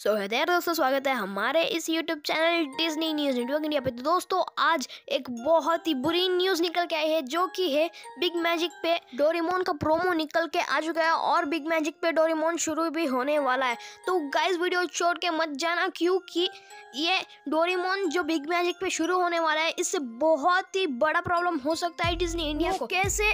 सो है देर दोस्तों स्वागत है हमारे इस YouTube channel Disney news network India पे। तो दोस्तों आज एक बहुत ही बुरी न्यूज़ निकल के आई है जो कि है बिग मैजिक पे डोरेमोन का प्रोमो निकल के आ चुका है और बिग मैजिक पे डोरेमोन शुरू भी होने वाला है। तो गाइस वीडियो छोड़ के मत जाना क्योंकि ये डोरेमोन जो बिग मैजिक पे शुरू होने वाला है इससे बहुत ही बड़ा प्रॉब्लम हो सकता है डिजनी इंडिया को। कैसे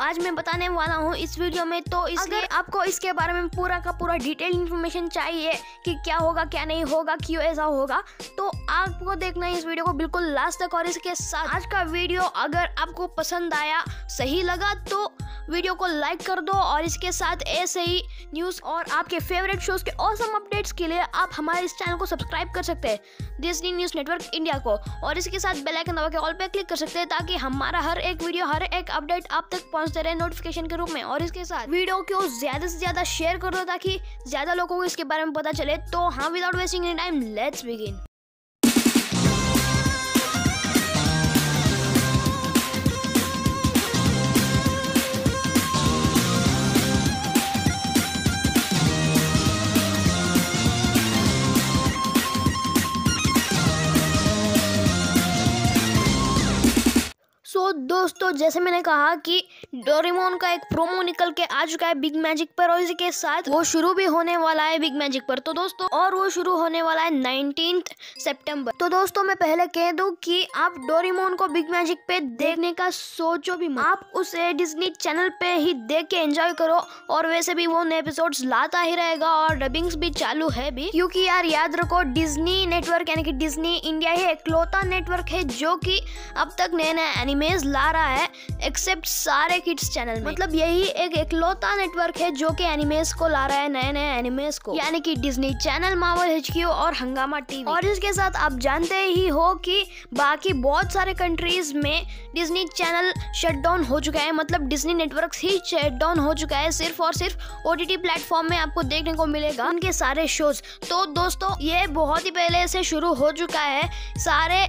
आज मैं बताने वाला हूँ इस वीडियो में तो इसलिए आपको इसके बारे में पूरा का पूरा डिटेल इन्फॉर्मेशन चाहिए कि क्या होगा क्या नहीं होगा क्यों ऐसा होगा तो आपको देखना है इस वीडियो को बिल्कुल लास्ट तक और इसके साथ। आज का वीडियो अगर आपको पसंद आया सही लगा तो वीडियो को लाइक कर दो और इसके साथ ऐसे ही न्यूज़ और आपके फेवरेट शोज़ के ऑसम अपडेट्स के लिए आप हमारे इस चैनल को सब्सक्राइब कर सकते हैं डिजनी न्यूज़ नेटवर्क इंडिया को। और इसके साथ बेल आइकन दबा के ऑल पे क्लिक कर सकते हैं ताकि हमारा हर एक वीडियो हर एक अपडेट आप तक पहुँचते रहे नोटिफिकेशन के रूप में और इसके साथ वीडियो को ज़्यादा से ज़्यादा शेयर कर ताकि ज़्यादा लोगों को इसके बारे में पता चले। तो हाँ without wasting any time let's begin दोस्तों, जैसे मैंने कहा कि डोरेमोन का एक प्रोमो निकल के आ चुका है बिग मैजिक पर और इसी के साथ वो शुरू भी होने वाला है बिग मैजिक पर। तो दोस्तों, और वो शुरू होने वाला है नाइनटीन सितंबर। तो दोस्तों, मैं पहले कह दूँ कि आप डोरेमोन को बिग मैजिक पे देखने का सोचो भी मत। आप उसे डिज्नी चैनल पे ही देख के एंजॉय करो और वैसे भी वो नए एपिसोड लाता ही रहेगा और डबिंग्स भी चालू है भी। क्योंकि यार, याद रखो, डिज्नी नेटवर्क यानी कि डिज्नी इंडिया ही इकलौता नेटवर्क है जो कि अब तक नए नए एनिमेज ला रहा है एक्सेप्ट सारे किड्स चैनल में। मतलब यही एक इकलौता नेटवर्क है जो कि एनिमेस को ला रहा है नए नए एनिमेस को। यानी कि डिज्नी चैनल मार्वल एचक्यू और हंगामा टीवी और इसके साथ आप जानते ही हो कि बाकी बहुत सारे कंट्रीज़ में डिज्नी चैनल शट डाउन हो चुका है। मतलब डिज्नी नेटवर्क ही शट डाउन हो चुका है। सिर्फ़ और सिर्फ़ ओ टी प्लेटफॉर्म में आपको देखने को मिलेगा उनके सारे शोज़ तो दोस्तों ये बहुत ही पहले से शुरू हो चुका है। सारे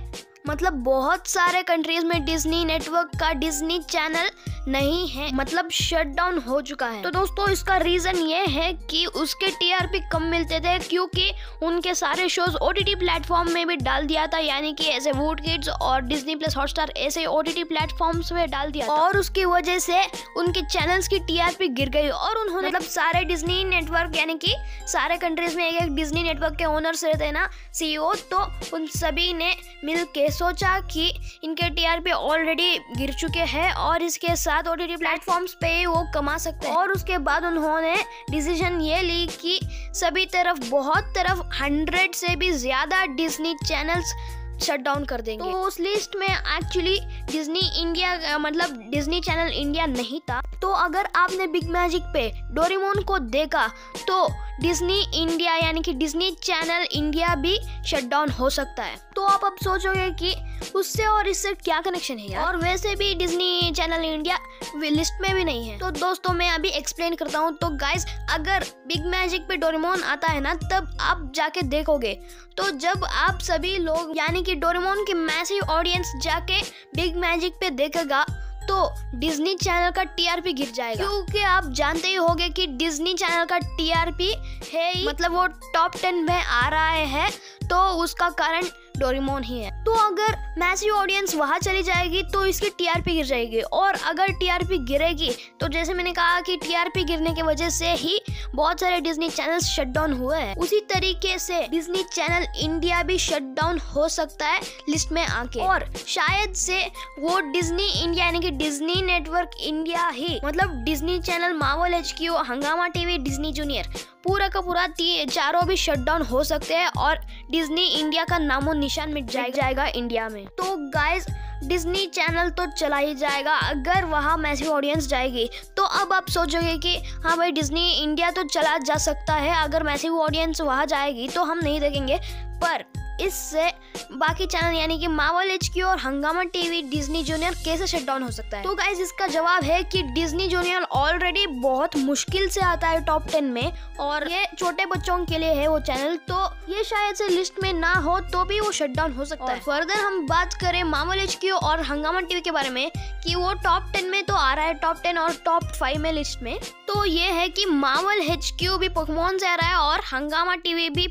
मतलब बहुत सारे कंट्रीज़ में डिज्नी नेटवर्क का डिज्नी चैनल नहीं है मतलब शट डाउन हो चुका है। तो दोस्तों, इसका रीजन ये है कि उसके टीआरपी कम मिलते थे क्योंकि उनके सारे शोज़ ओटीटी प्लेटफॉर्म में भी डाल दिया था, यानी कि ऐसे वुड किड्स और डिज्नी प्लस हॉटस्टार ऐसे ओटीटी प्लेटफॉर्म्स में डाल दिया और उसकी वजह से उनके चैनल्स की टीआरपी गिर गई और उन्होंने मतलब सारे डिज्नी नेटवर्क यानी कि सारे कंट्रीज़ में एक एक डिज्नी नेटवर्क के ओनर्स रहते हैं ना सीईओ तो उन सभी ने मिल के सोचा कि इनके टीआरपी ऑलरेडी गिर चुके हैं और इसके साथ ओ टी प्लेटफॉर्म्स पे वो कमा सकते हैं। और उसके बाद उन्होंने डिसीज़न ये ली कि सभी तरफ़, बहुत तरफ़ हंड्रेड से भी ज़्यादा डिज्नी चैनल्स शट डाउन कर देंगे। तो उस लिस्ट में एक्चुअली डिज्नी इंडिया मतलब डिज्नी चैनल इंडिया नहीं था। तो अगर आपने बिग मैजिक पे डोरेमोन को देखा तो डिज्नी इंडिया यानी कि डिज्नी चैनल इंडिया भी शट डाउन हो सकता है। तो आप अब सोचोगे कि उससे और इससे क्या कनेक्शन है यार? और वैसे भी डिज्नी चैनल इंडिया लिस्ट में भी नहीं है। तो दोस्तों, मैं अभी एक्सप्लेन करता हूँ। तो गाइस अगर बिग मैजिक पे डोरेमोन आता है ना, तब आप जाके देखोगे। तो जब आप सभी लोग यानी कि डोरेमोन की मैसिव ऑडियंस जाके बिग मैजिक पे देखेगा तो डिज्नी चैनल का टीआरपी गिर जाएगा। क्योंकि आप जानते ही होंगे कि डिज्नी चैनल का टीआरपी है ही मतलब वो टॉप टेन में आ रहा है तो उसका कारण डोरेमोन ही है। तो अगर मैसिव ऑडियंस वहाँ चली जाएगी तो इसकी टीआरपी गिर जाएगी। और अगर टीआरपी गिरेगी तो जैसे मैंने कहा कि टीआरपी गिरने की वजह से ही बहुत सारे डिज्नी चैनल शट डाउन हुए हैं। उसी तरीके से डिज्नी चैनल इंडिया भी शट डाउन हो सकता है लिस्ट में आके। और शायद से वो डिज्नी इंडिया यानी कि डिज्नी नेटवर्क इंडिया ही मतलब Disney channel Marvel H Q Hungama TV Disney junior पूरा का पूरा चारों भी शट डाउन हो सकते हैं। और डिज्नी इंडिया का नामो निशान मिट जाएगा, जाएगा इंडिया में। तो गाइज़ डिज्नी चैनल तो चला ही जाएगा। अगर वहाँ मैसिव ऑडियंस जाएगी तो अब आप सोचोगे कि हाँ भाई डिज्नी इंडिया तो चला जा सकता है। अगर मैसिव ऑडियंस वहाँ जाएगी तो हम नहीं देखेंगे। पर इससे बाकी चैनल यानी कि मावल एच क्यू और हंगामा टीवी डिज्नी जूनियर कैसे शट डाउन हो सकता है? तो गाइज़ इसका जवाब है कि डिज्नी जूनियर ऑलरेडी बहुत मुश्किल से आता है टॉप टेन में और ये छोटे बच्चों के लिए है वो चैनल तो ये शायद से लिस्ट में ना हो तो भी वो शट डाउन हो सकता है। फर्दर हम बात करें मामूल एच क्यू और हंगामा टीवी के बारे में कि वो टॉप टेन में तो आ रहा है टॉप टेन और टॉप फाइव में लिस्ट में। तो ये है कि मावल एच क्यू भी पोकेमोन से आ रहा है और हंगामा टीवी भी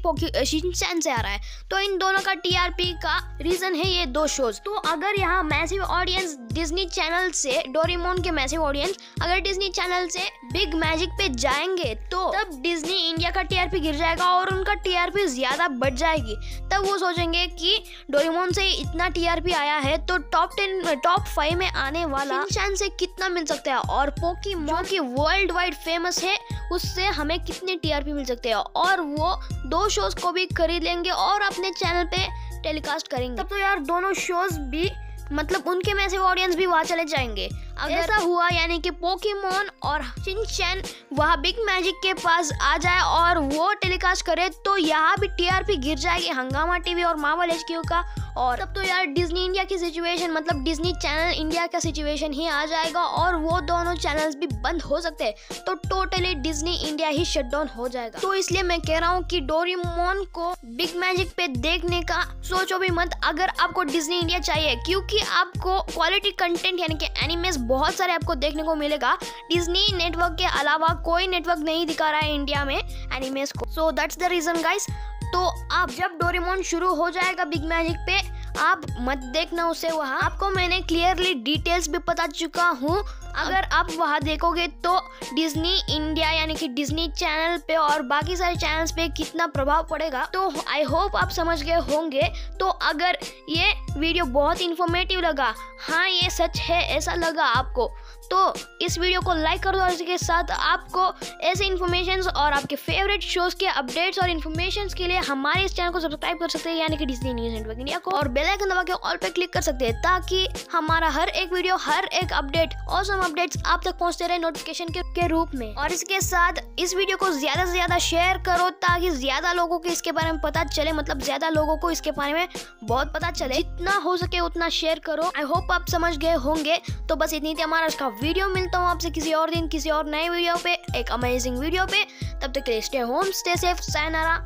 शिनचैन से आ रहा है। तो इन दोनों का टीआरपी का रीजन है ये दो शोज़ तो अगर यहाँ मैसिव ऑडियंस डिज्नी चैनल से डोरीमोन के मैसिव ऑडियंस अगर डिज्नी चैनल से बिग मैजिक पे जाएँगे तो तब डिज्नी इंडिया का टीआरपी गिर जाएगा और उनका टीआरपी ज़्यादा बढ़ जाएगी। तब वो सोचेंगे कि डोरीमोन से इतना टीआरपी आया है तो टॉप टेन टॉप फाइव में आने वाला चैन से कितना मिल सकता है? और पोकी जो की वर्ल्ड वाइड फ़ेमस है उससे हमें कितने टीआरपी मिल सकते हैं? और वो दो शोज़ को भी खरीद लेंगे और अपने चैनल पे टेलीकास्ट करेंगे। तब तो यार दोनों शोज़ भी मतलब उनके में से ऑडियंस भी वहाँ चले जाएँगे। अगर ऐसा हुआ यानी कि पोकेमोन और चिनचैन वहाँ बिग मैजिक के पास आ जाए और वो टेलीकास्ट करे तो यहाँ भी टीआरपी गिर जाएगी, हंगामा टीवी और मावल एच का। और तब तो यार डिज्नी इंडिया की सिचुएशन मतलब डिज्नी चैनल इंडिया का सिचुएशन ही आ जाएगा और वो दोनों चैनल्स भी बंद हो सकते हैं। तो टोटली डिज्नी इंडिया ही शट डाउन हो जाएगा। तो इसलिए मैं कह रहा हूँ कि डोरीमोन को बिग मैजिक पे देखने का सोचो भी मत। अगर आपको डिज्नी इंडिया चाहिए, क्योंकि आपको क्वालिटी कंटेंट यानी कि एनिमेस बहुत सारे आपको देखने को मिलेगा। डिजनी नेटवर्क के अलावा कोई नेटवर्क नहीं दिखा रहा है इंडिया में एनिमेस को। So that's the reason guys तो आप जब डोरेमोन शुरू हो जाएगा बिग मैजिक पे, आप मत देखना उसे वहाँ। आपको मैंने क्लियरली डिटेल्स भी बता चुका हूँ। अगर आप वहाँ देखोगे तो डिज्नी इंडिया यानी कि डिज्नी चैनल पे और बाकी सारे चैनल्स पे कितना प्रभाव पड़ेगा तो आई होप आप समझ गए होंगे। तो अगर ये वीडियो बहुत इन्फॉर्मेटिव लगा हाँ ये सच है, ऐसा लगा आपको तो इस वीडियो को लाइक कर दो और इसके साथ आपको ऐसे इन्फॉर्मेशन और आपके फेवरेट शोज़ के अपडेट्स और इन्फॉर्मेशन के लिए हमारे इस चैनल को सब्सक्राइब कर सकते हैं यानी कि डिज्नी न्यूज़ नेटवर्क इंडिया को। और बेल आइकन दबा के ऑल पे क्लिक कर सकते हैं ताकि हमारा हर एक वीडियो हर एक अपडेट और अपडेट्स आप तक पहुँचते रहे नोटिफिकेशन के, के रूप में। और इसके साथ इस वीडियो को ज़्यादा से ज़्यादा शेयर करो ताकि ज़्यादा लोगों को इसके बारे में पता चले मतलब ज़्यादा लोगों को इसके बारे में बहुत पता चले। जितना हो सके उतना शेयर करो। आई होप आप समझ गए होंगे। तो बस इतनी थी हमारा इसका वीडियो, मिलता हूँ आपसे किसी और दिन, किसी और नए वीडियो पे, एक अमेजिंग वीडियो पे। तब तक stay home stay safe sayonara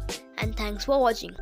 and thanks for watching